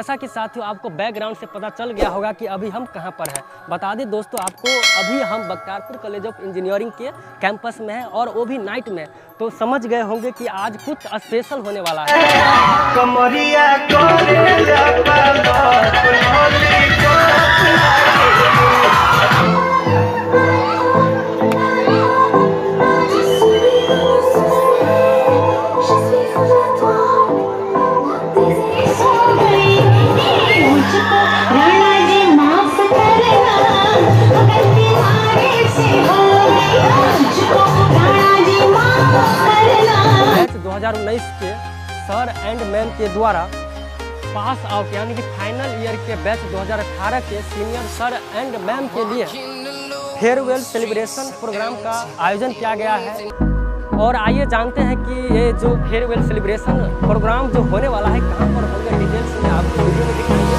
जैसा कि साथियों, आपको बैकग्राउंड से पता चल गया होगा कि अभी हम कहाँ पर हैं। बता दें दोस्तों, आपको अभी हम बख्तारपुर कॉलेज ऑफ़ इंजीनियरिंग के कैंपस में हैं और वो भी नाइट में। तो समझ गए होंगे कि आज कुछ स्पेशल होने वाला है। सर एंड मैम के द्वारा पास आउट यानी कि फाइनल ईयर के बैच 2018 के सीनियर सर एंड मैम के लिए फेयरवेल सेलिब्रेशन प्रोग्राम का आयोजन किया गया है। और आइए जानते हैं कि ये जो फेयरवेल सेलिब्रेशन प्रोग्राम जो होने वाला है कहाँ पर होगा डिटेल्स में आपको वीडियो में दिखाएँगे।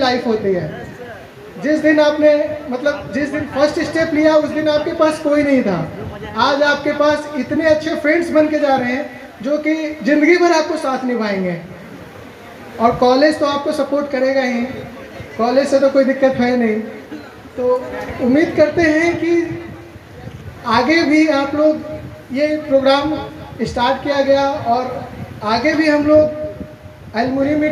Life होती है। जिस दिन आपने मतलब जिस दिन फ़र्स्ट स्टेप लिया, उस दिन आपके पास कोई नहीं था। आज आपके पास इतने अच्छे फ्रेंड्स बन के जा रहे हैं, जो कि ज़िंदगी भर आपको साथ निभाएँगे। और कॉलेज तो आपको सपोर्ट करेगा ही। कॉलेज से तो कोई दिक्कत है नहीं। तो उम्मीद करते हैं कि आगे भी आप लोग ये प्रोग्राम स्टार्ट किया गया और आगे भी हम लोग अलमुरी में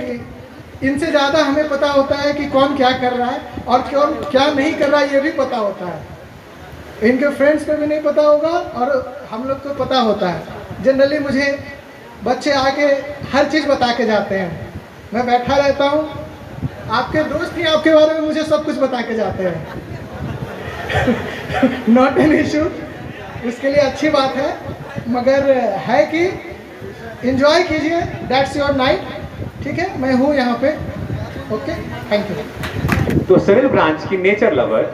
इनसे ज़्यादा हमें पता होता है कि कौन क्या कर रहा है और कौन क्या नहीं कर रहा है, ये भी पता होता है। इनके फ्रेंड्स को भी नहीं पता होगा और हम लोग को पता होता है। जनरली मुझे बच्चे आके हर चीज़ बता के जाते हैं। मैं बैठा रहता हूँ, आपके दोस्त ही आपके बारे में मुझे सब कुछ बता के जाते हैं। नॉट एन इशू उसके लिए अच्छी बात है, मगर है कि इंजॉय कीजिए दैट्स योर नाइट ठीक है, मैं हूँ यहाँ पे। ओके थैंक यू तो सिविल ब्रांच की नेचर लवर,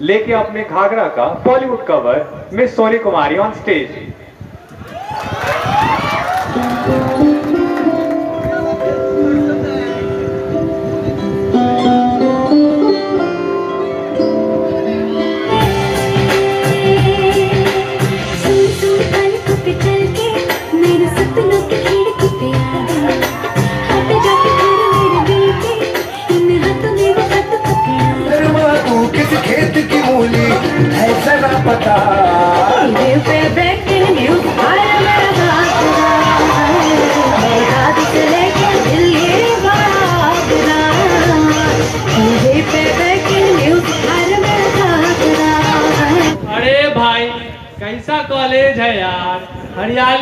लेके अपने घाघरा का Bollywood cover miss Soni Kumari on stage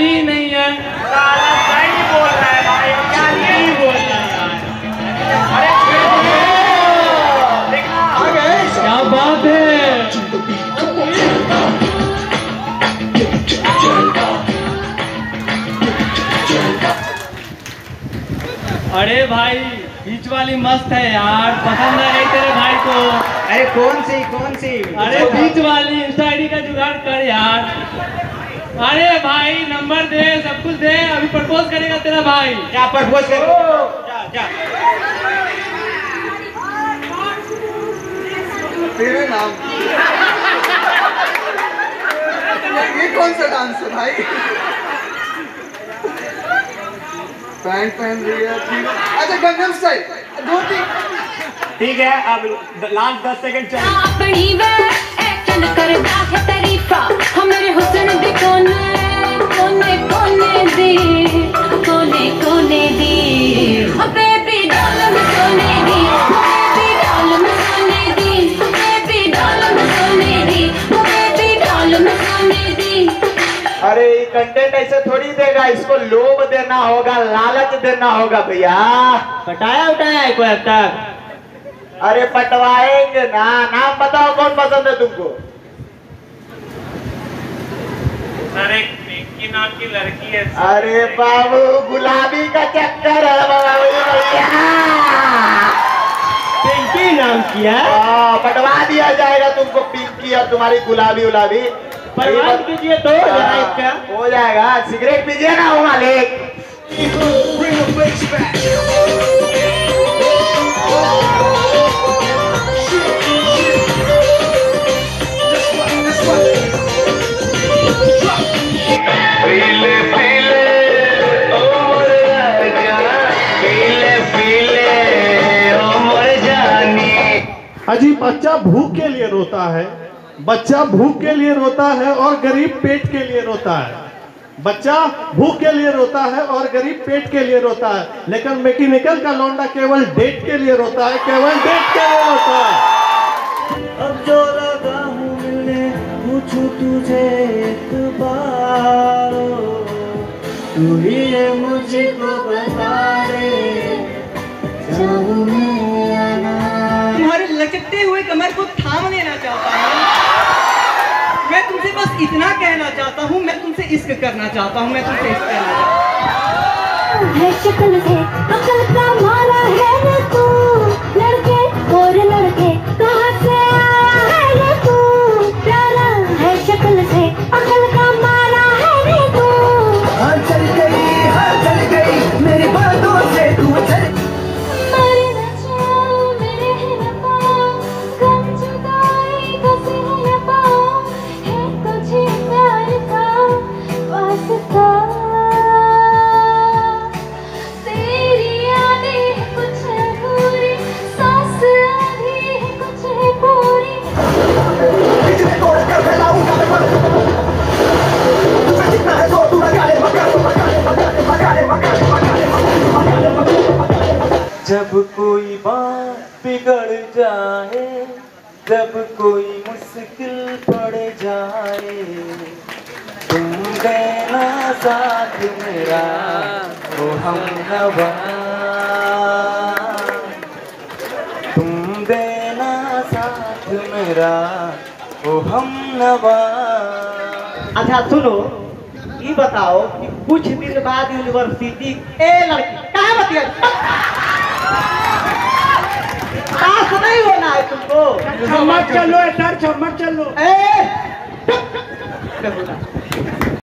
ही नहीं है। सही बोल रहा है भाई बोल रहा है क्या बात है? अरे भाई बीच वाली मस्त है यार। पसंद आ गई तेरे भाई को। अरे कौन सी कौन सी? अरे बीच वाली इंस्टा आईडी का जुगाड़ कर यार। अरे भाई नंबर दे सब कुछ दे अभी प्रपोज करेगा तेरा भाई। क्या प्रपोज कर जा जा। तेरे नाम। ये कौन सा डांस है भाई? पैंट पहन रही है ठीक। अच्छा गंगम स्टाइल दो तीन ठीक है अब लास्ट दस सेकंड चल। अपनी वे है तारीफा। हम मेरे हुस्न दे कोने कोने कोने दे कोने कोने दे। बेबी डाल में सोने दी। बेबी डाल में सोने दी। बेबी डाल में सोने दी। बेबी डाल में सोने दी। अरे कंटेंट ऐसे थोड़ी देगा। इसको लोभ देना होगा लालच देना होगा भैया। पटाया उठाया है कोई अब तक? अरे पटवाएँगे ना। नाम बताओ कौन पसंद है तुमको? नाम की लड़की है अरे बाबू गुलाबी का चक्कर है बाबू पिंकी नाम की है हाँ, पटवा दिया जाएगा तुमको पिंकी और तुम्हारी गुलाबी गुलाबी परवान कीजिए तो हो जाएगा सिगरेट पीजिए ना वो मालिक अजी, बच्चा भूख के लिए रोता है। बच्चा भूख के लिए रोता है और गरीब पेट के लिए रोता है। बच्चा भूख के लिए रोता है और गरीब पेट के लिए रोता है। लेकिन मैकेनिकल का लौंडा केवल डेट के लिए रोता है, केवल डेट के लिए रोता है। अब जो लगा हूँ मिलने, पूछूँ तुझे एक बार। तू ही ये मुझको थाम लेना चाहता हूँ। मैं तुमसे बस इतना कहना चाहता हूँ, मैं तुमसे इश्क करना चाहता हूँ, मैं तुमसे इश्क करना चाहता हूँ। लड़के और लड़के। तुम देना साथ मेरा वो हम नवा तुम देना साथ मेरा वो हम नवा अच्छा सुनो ये बताओ कि कुछ दिन बाद यूनिवर्सिटी ए लड़की कहाँ बतिया? पास नहीं होना है तुमको। मत चलो इधर मत चलो। ए पे होना